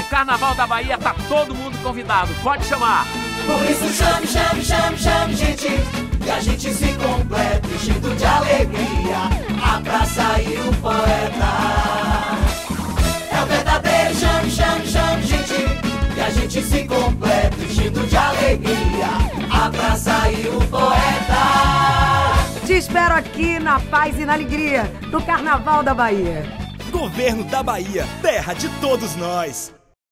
No Carnaval da Bahia tá todo mundo convidado. Pode chamar. Por isso chame, chame, chame, chame, gente. E a gente se completa, enchendo de alegria. A praça e o poeta. É o verdadeiro chame, chame, chame, gente. E a gente se completa, enchendo de alegria. A praça e o poeta. Te espero aqui na paz e na alegria do Carnaval da Bahia. Governo da Bahia, terra de todos nós.